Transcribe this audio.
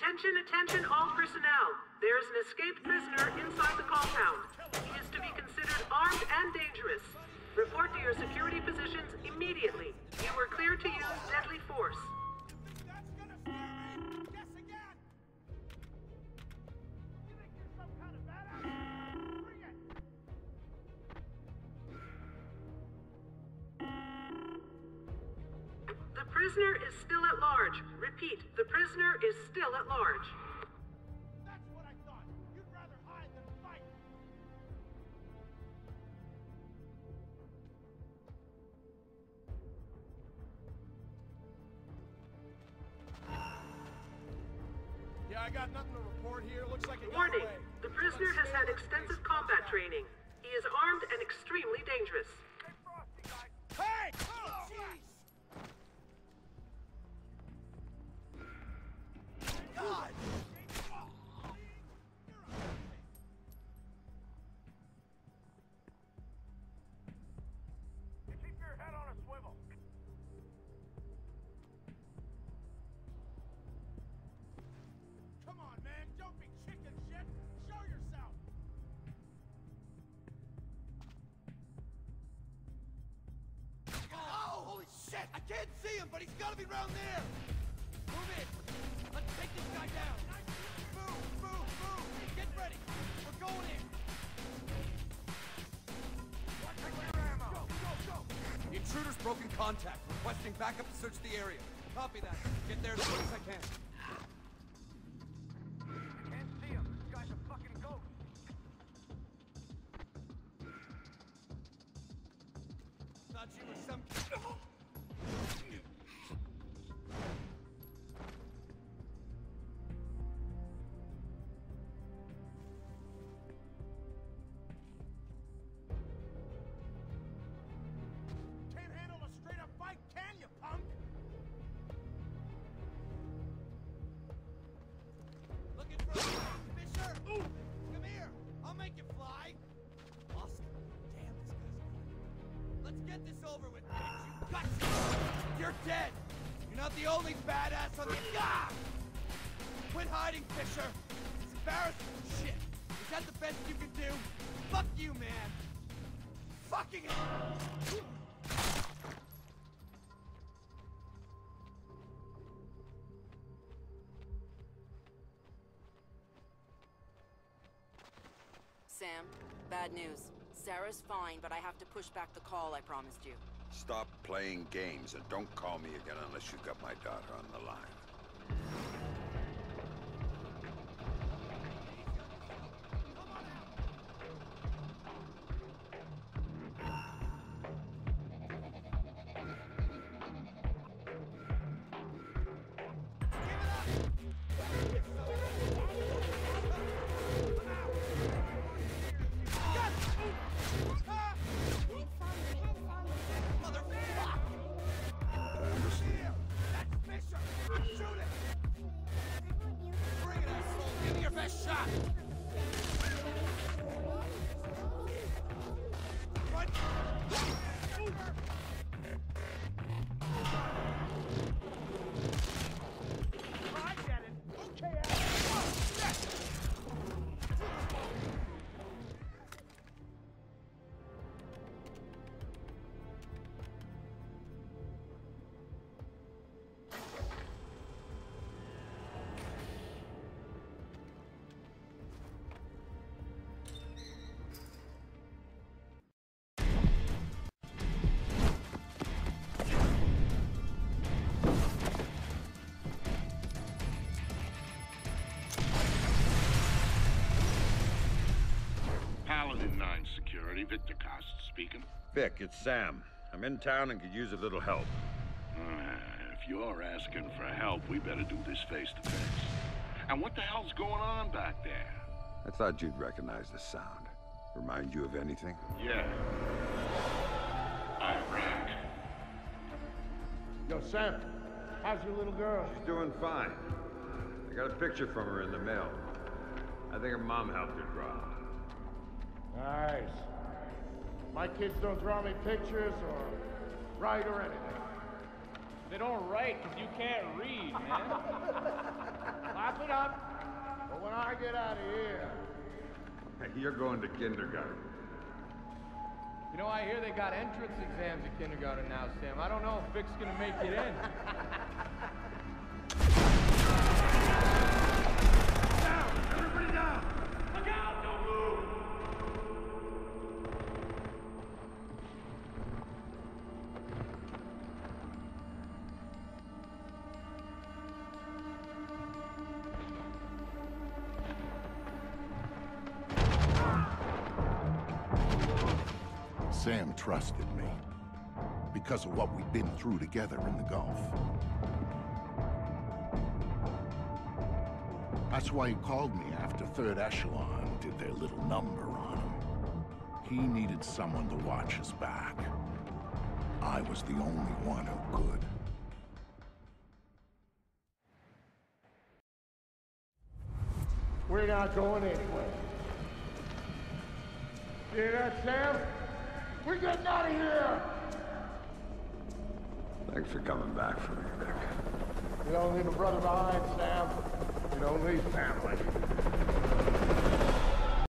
Attention, attention, all personnel. There is an escaped prisoner inside the compound. He is to be considered armed and dangerous. Report to your security positions immediately. You were cleared to use deadly force. The prisoner is still large. Repeat, the prisoner is still at large. I thought! You'd rather hide than fight! Yeah, I got nothing to report here. Looks like it Warning, the prisoner has had extensive combat training. He is armed and extremely dangerous. Shit! I can't see him, but he's gotta be around there! Move in! Let's take this guy down! Move, move, move! Get ready! We're going in! Go, go, go! The intruder's broken contact. Requesting backup to search the area. Copy that. Get there as soon as I can. Can't see him. This guy's a fucking ghost. Thought you were some... over with, bitch. You! You're dead! You're not the only badass on the... Ah! Quit hiding, Fisher! It's embarrassing. Shit! Is that the best you can do? Fuck you, man! Fucking! Sam, bad news. Sarah's fine, but I have to push back the call I promised you. Stop playing games and don't call me again unless you've got my daughter on the line. Me Paladin 9 Security, Victor Coste speaking. Vic, it's Sam. I'm in town and could use a little help. Uh, if you're asking for help, we better do this face to face. And what the hell's going on back there? I thought you'd recognize the sound. Remind you of anything? Yeah. Iraq. Yo, Sam, how's your little girl? She's doing fine. I got a picture from her in the mail. I think her mom helped her draw. Nice. My kids don't draw me pictures or write or anything. They don't write because you can't read, man. Clap it up. But when I get out of here, You're going to kindergarten. You know, I hear they got entrance exams at kindergarten now, Sam. I don't know if Vic's gonna make it in. Sam trusted me because of what we'd been through together in the Gulf. That's why he called me after Third Echelon did their little number on him. He needed someone to watch his back. I was the only one who could. we're not going anywhere. Hear that, Sam? We're getting out of here! Thanks for coming back for me, Vic. You don't leave a brother behind, Sam. You don't leave family.